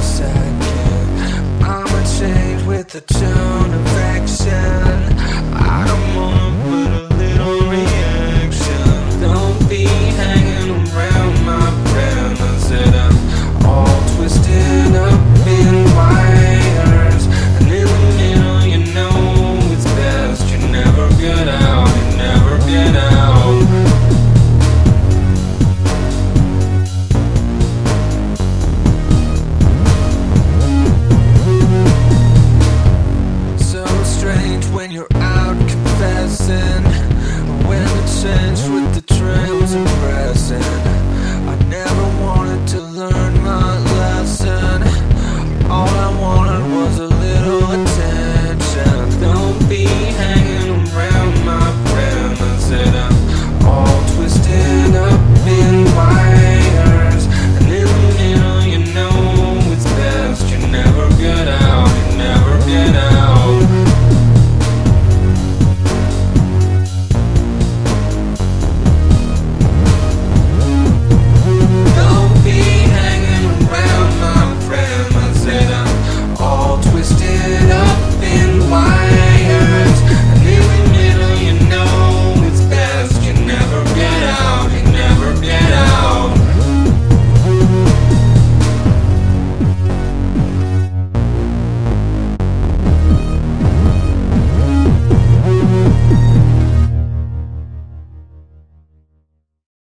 second. I'ma change with the tune of action. I don't wanna. when you're out confessing, when the change.